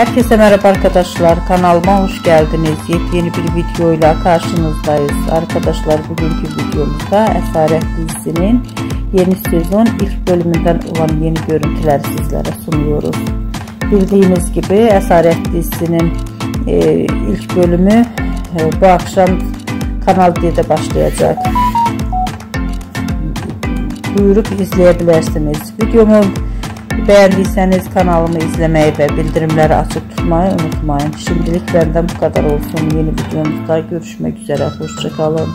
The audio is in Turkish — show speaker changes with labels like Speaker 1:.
Speaker 1: Herkese merhaba arkadaşlar. Kanalıma hoş geldiniz. Yepyeni bir videoyla karşınızdayız. Arkadaşlar bugünkü videomuzda Esaret dizisinin yeni sezon ilk bölümünden olan yeni görüntüler sizlere sunuyoruz. Bildiğiniz gibi Esaret dizisinin e, ilk bölümü e, bu akşam Kanal D'de başlayacak. Buyurup izleyebilirsiniz. Videomu Beğendiyseniz kanalımı izlemeyi ve bildirimleri açık tutmayı unutmayın. Şimdilik benden bu kadar olsun. Yeni videomuzda görüşmek üzere. Hoşçakalın.